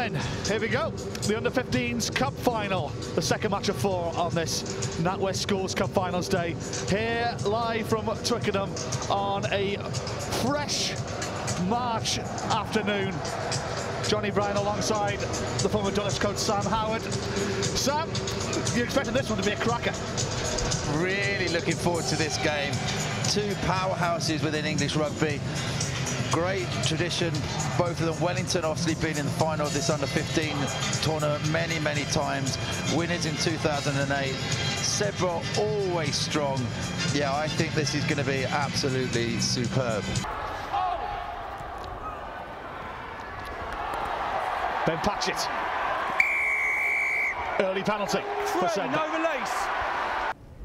Then, here we go. The under-15s Cup Final. The second match of four on this NatWest Schools Cup Finals day. Here, live from Twickenham on a fresh March afternoon. Johnny Bryan alongside the former Dulwich coach Sam Howard. Sam, you're expecting this one to be a cracker. Really looking forward to this game. Two powerhouses within English rugby. Great tradition, both of them. Wellington obviously been in the final of this under-15 tournament many, many times. Winners in 2008. Sedbergh always strong. Yeah, I think this is going to be absolutely superb. Ben Patchett. Early penalty for Three, no release.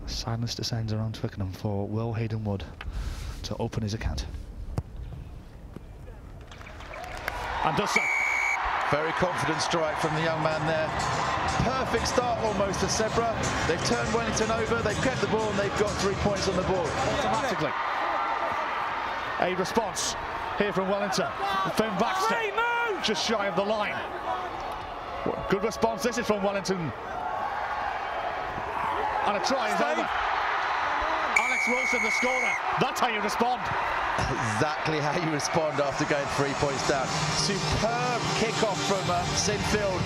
Silence descends around Twickenham for Will Hayden Wood to open his account. And does so. Very confident strike from the young man there. Perfect start almost for Sedbergh. They've turned Wellington over, they've kept the ball, and they've got three points on the board. automatically. A response here from Wellington. Finn Baxter Three, move! just shy of the line. Good response. This is from Wellington. And a try is over. Alex Wilson, the scorer. That's how you respond. Exactly how you respond after going three points down. Superb kick-off from uh, Sinfield.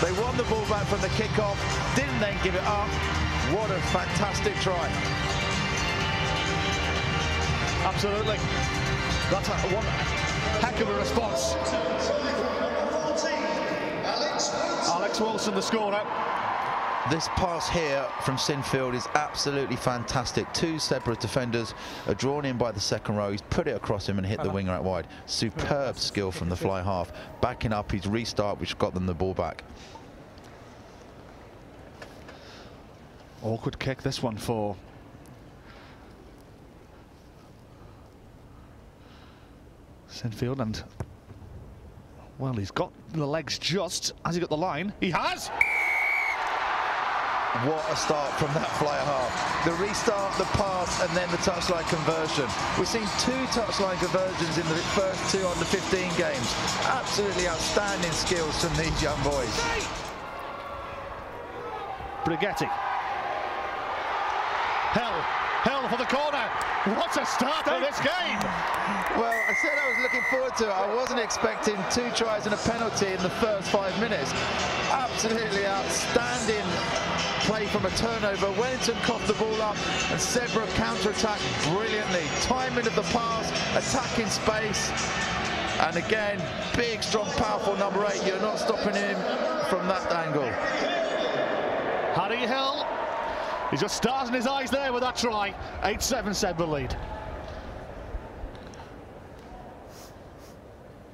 They won the ball back from the kick-off, didn't then give it up. What a fantastic try. Absolutely. That's a, one heck of a response. Alex Wilson, the scorer. This pass here from Sinfield is absolutely fantastic. Two Sedbergh defenders are drawn in by the second row. He's put it across him and hit the uh-huh. winger out wide. Superb skill from the fly half. Backing up his restart, which got them the ball back. Awkward kick, this one for Sinfield and well, he's got the legs just. Has he got the line? He has! What a start from that fly half. The restart, the pass, and then the touchline conversion. We've seen two touchline conversions in the first two under 15 games. Absolutely outstanding skills from these young boys. Brigetti. Hell, hell for the corner. What a start to this game! Well, I said I was looking forward to it. I wasn't expecting two tries and a penalty in the first five minutes. Absolutely outstanding play from a turnover. Wellington coughed the ball up and Sedbergh counter-attacked brilliantly. Timing of the pass, attacking space. And again, big, strong, powerful number eight. You're not stopping him from that angle. Harry Hill. He's got stars in his eyes there with that try. 8-7 Sedbergh lead.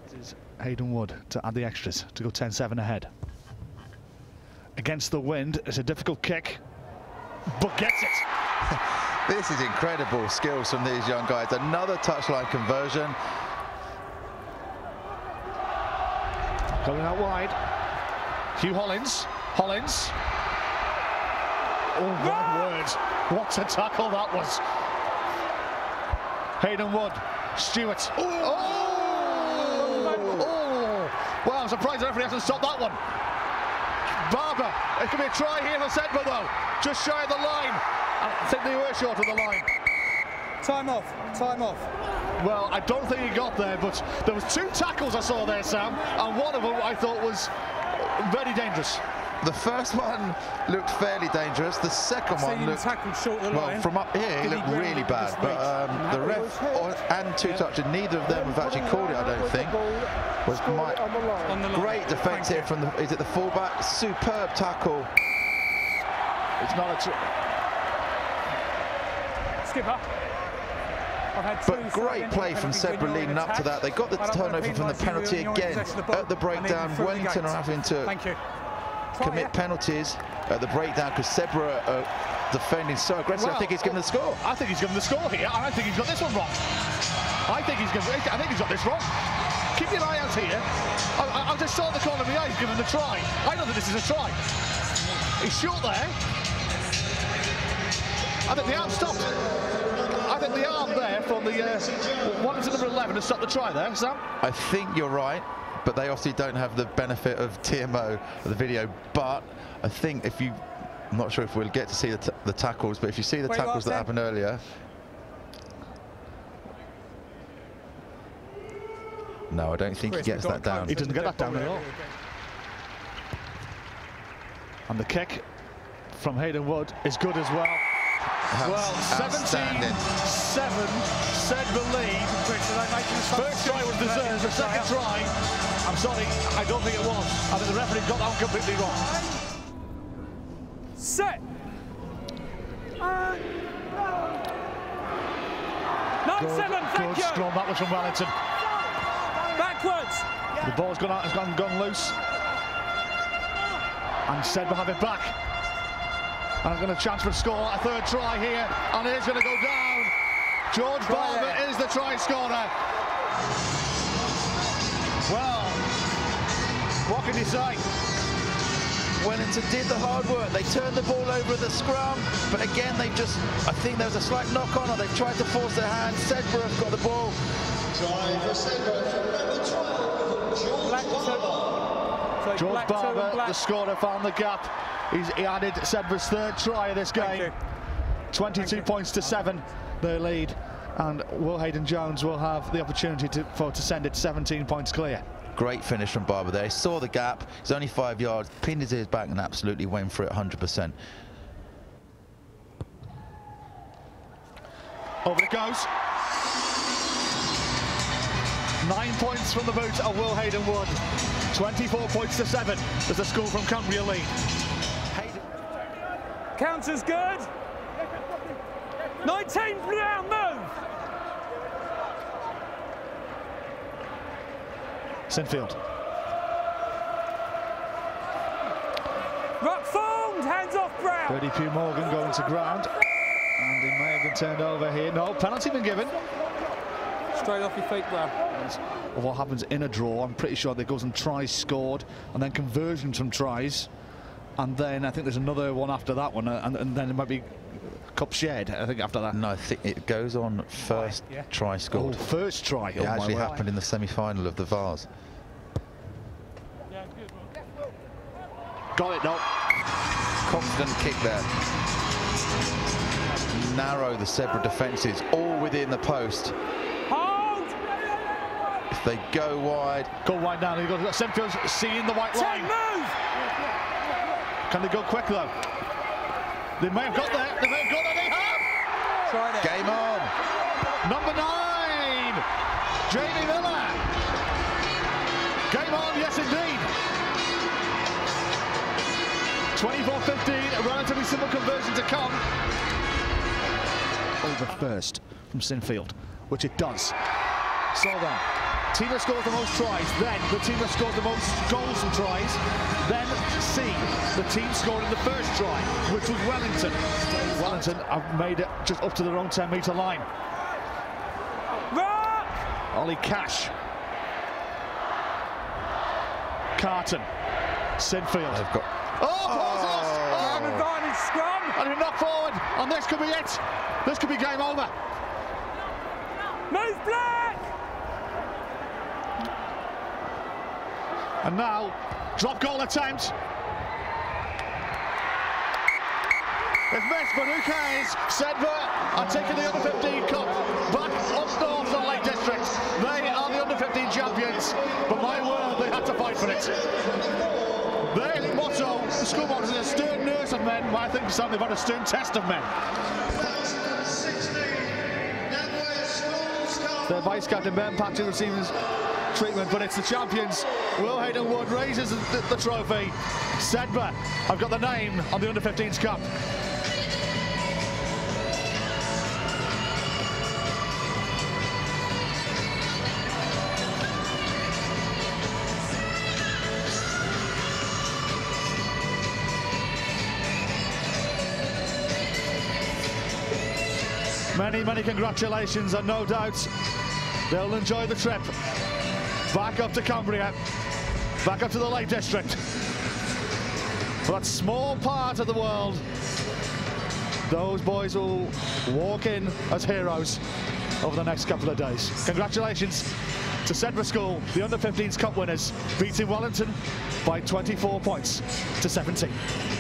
This is Hayden Wood to add the extras to go 10-7 ahead. Against the wind, it's a difficult kick, but gets it. This is incredible skills from these young guys. Another touchline conversion. Going out wide. Hugh Hollins. Hollins. Oh, ah! my word. What a tackle that was. Hayden Wood. Stewart. Oh! oh. Wow, I'm surprised the referee hasn't stopped that one. Barber. It could be a try here for Sedbergh, though. Just shy of the line. I think they were short of the line. Time off, time off. Well, I don't think he got there, but there was two tackles I saw there, Sam, and one of them I thought was very dangerous. The first one looked fairly dangerous. The second one looked tackled short the well line. from up here. It he looked really bad, but um, the ref or, and two touches. Neither of them have actually called it. I don't think. Was Mike. On the line. Great defence here from the. Is it the fullback? Superb tackle. It's not a. Tr- Skipper. I've had two But great play from penalties when Sedbergh you're in leading up to that. They got the I don't wanna turnover from the penalty when again. the At the breakdown, through Wellington are having to Thank you. Try commit penalties at the breakdown because are defending so aggressively. I think he's given the score. I think he's given the score here, I think he's got this one wrong. I think he's given. I think he's got this wrong. Keep your eye out here. I, I, I just saw the corner of the eye. He's given the try. I know that this is a try. He's short there. I think the arm stopped. I think think the arm there from the uh, one to number 11 to stop the try there, Sam? I think you're right, but they obviously don't have the benefit of TMO, of the video. But I think if you, I'm not sure if we'll get to see the, t- the tackles, but if you see the Where tackles that Sam? happened earlier. No, I don't think Chris, he gets that down. He doesn't get that down at at all. And the kick from Hayden Wood is good as well. Well, 17-7 Sedbergh lead. Chris, are they making First try was deserved, the second try, I'm sorry, I don't think it was. I think the referee got that one completely wrong. Set. Uh, Nine Good, seven. Thank good you. scrum, that was from Wellington. Backwards. The ball's gone out, it's gone, gone loose. And said we'll have it back. And I'm going to chance for a score, a third try here, and it is going to go down. George Try Barber there. is the try scorer. Well, what can you say? Wellington did the hard work. They turned the ball over at the scrum, but again, they just, I think there was a slight knock on, or they've tried to force their hand. Sedbergh got the ball. Black two. So it's George black two and Barber, black. the scorer, found the gap. He's, he added Sedbergh's third try of this Thank game. you. 22 points to seven, their lead. And Will Hayden Jones will have the opportunity to, for, to send it 17 points clear. Great finish from Barber there. He saw the gap. He's only five yards, pinned his ears back, and absolutely went for it 100%. Over it goes. Nine points from the boot of Will Hayden Wood. 24 points to seven as the school from Cumbria lead. Hayden. Counter's good. 19 down, move. Sinfield. Rock formed, hands off Brown. Birdie Pugh Morgan going to ground. And he may have been turned over here. No, penalty been given. Straight off your feet, Brown. Of what happens in a draw, I'm pretty sure there goes and tries scored, and then conversions from tries, and then I think there's another one after that one, uh, and, and then it might be cup shared. I think after that. No, I think it goes on first yeah. try Oh, scored. first try. It oh actually word. happened in the semi-final of the Vase. Got it, no. Confident kick there. Narrow the Zebra defences, all within the post. Hold. If they go wide, Go wide now, down. He goes. Sinfield's seeing the white Ten, line. move. Can they go quick though? They may have got there. They may have got there. They have. Try there. game on. Number nine, Jamie Miller. Game on, yes indeed. 24-15, a relatively simple conversion to come. Over first from Sinfield, which it does. So then, team that scores the most tries, then the team that scores the most goals and tries, then C, the team scoring the first try, which was Wellington. Wellington have made it just up to their own 10 metre line. Rock. Ollie Cash. Carton. Sinfield. They've got Oh, Portos! Brown Oh, oh. advantage scrum. and he knocked forward, and this could be it. This could be game over. Move black. And now, drop goal attempt. It's missed, but who cares? Sedbergh are taking the under 15 cup back up north to the Lake District. They are the under 15 champions, but my word, they had to fight for it. Their motto, the school motto, is a stern nurse of men, but I think some they've had a stern test of men. Their vice captain Ben Patchett receiving his treatment, but it's the champions. Will Hayden Wood raises the, the trophy. Sedbergh, I've got the name on the under 15s cup. Many, many congratulations, and no doubt they'll enjoy the trip back up to Cumbria, back up to the Lake District. For that small part of the world those boys will walk in as heroes over the next couple of days. Congratulations to Sedbergh School, the under 15s cup winners, beating Wellington by 24 points to 17.